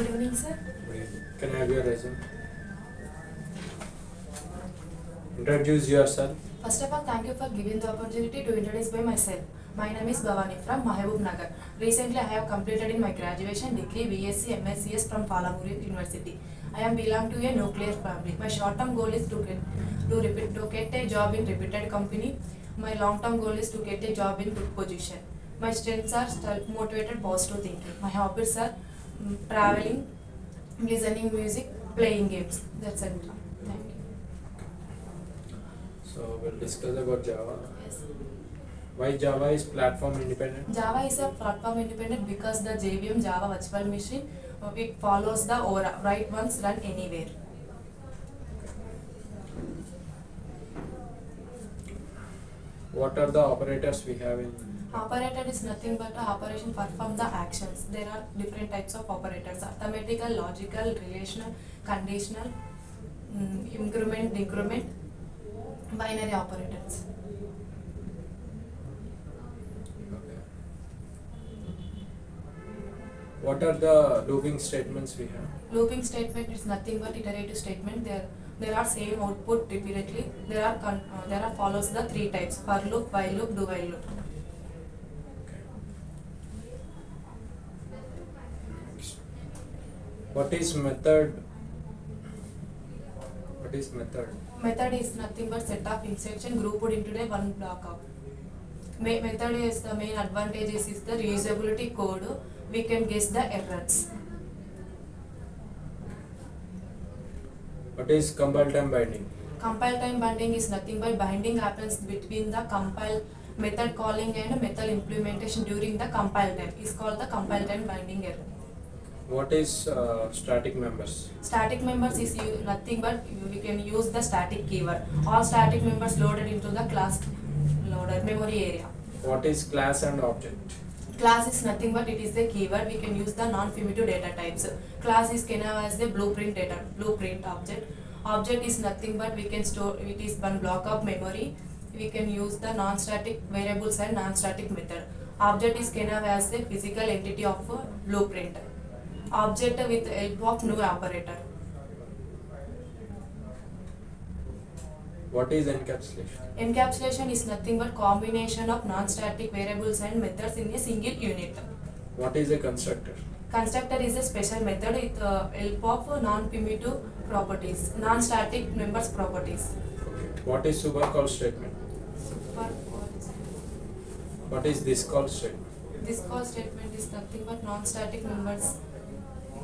Good evening, sir. Can I have your resume? Introduce yourself. First of all, thank you for giving the opportunity to introduce by myself. My name is Bhavani from Mahbub Nagar. Recently, I have completed in my graduation degree BSc MScs from Palamuru University. I am belong to a nuclear family. My short-term goal is to get to repeat to get a job in reputed company. My long-term goal is to get a job in good position. My strengths are self-motivated, positive thinking. My hobbies are traveling, listening music, playing games. That's it. Thank you. So we'll discuss about Java. Yes. Why Java is platform independent? Java is a platform independent because the JVM Java virtual machine uh, it follows the override once run anywhere. What are the operators we have in? Operator is nothing but a operation perform the actions. There are different types of operators: arithmetical, logical, relational, conditional, mm, increment, decrement, binary operators. What are the looping statements we have? Looping statement is nothing but iterative statement. There there are same output repeatedly. There are con- uh, there are follows the three types: for loop, while loop, do while loop. Okay. Next. What is method? What is method? Method is nothing but set of instruction grouped into a one block of. Method is the main advantage is, is the reusability code. We can guess the errors. What is compile time binding? Compile time binding is nothing but binding happens between the compile method calling and method implementation during the compile time is called the compile time binding error. What is uh, static members? Static members is nothing but we can use the static keyword. All static members loaded into the class loader memory area. What is class and object? Class is nothing but it is the keyword. We can use the non-primitive data types. Class is can uh, have as the blueprint data, blueprint object. Object is nothing but we can store. It is one block of memory. We can use the non-static variables and non-static method. Object is can have as the physical entity of a blueprint. Object with help of new operator. What is encapsulation? Encapsulation is nothing but combination of non-static variables and methods in a single unit. What is a constructor? Constructor is a special method with uh, help of non-primitive properties, non-static members properties. Okay. What is super call statement? Super call. What is this call statement? this call statement is nothing but non-static members.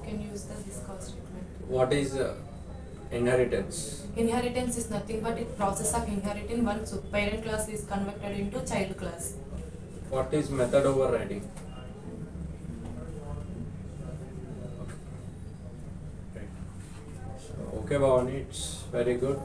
Can use the this statement. What is uh, inheritance? Inheritance is nothing but it process of inheriting one so parent class is converted into child class. What is method overriding? Okay, Bhavani, it's very good.